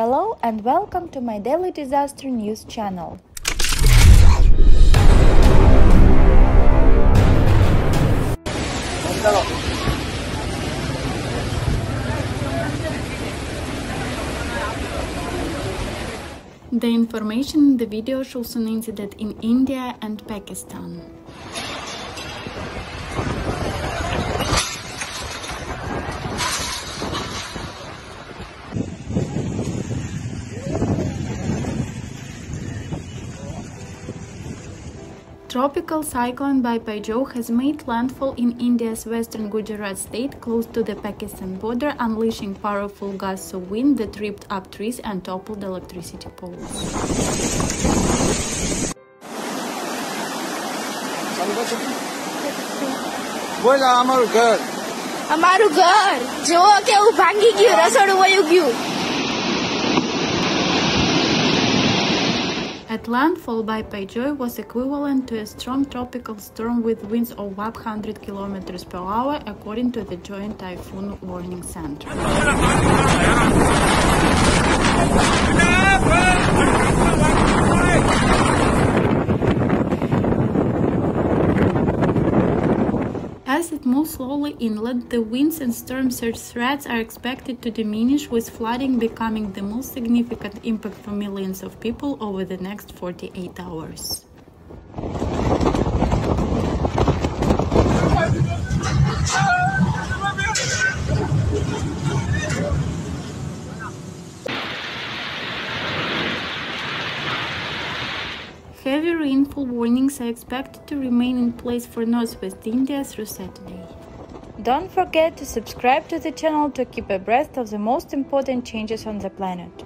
Hello and welcome to my daily disaster news channel. The information in the video shows an incident in India and Pakistan. Tropical cyclone Biparjoy has made landfall in India's western Gujarat state close to the Pakistan border, unleashing powerful gusts of wind that ripped up trees and toppled electricity poles. બોલા અમારું ઘર અમારું ઘર જુઓ કેવું ભાંગી ગયું રસોડું વયું At by Biparjoy was equivalent to a strong tropical storm with winds of 100 km per hour, according to the Joint Typhoon Warning Center. As it moves slowly inland, the winds and storm surge threats are expected to diminish, with flooding becoming the most significant impact for millions of people over the next 48 hours. Heavy rainfall warnings are expected to remain in place for northwest India through Saturday. Don't forget to subscribe to the channel to keep abreast of the most important changes on the planet.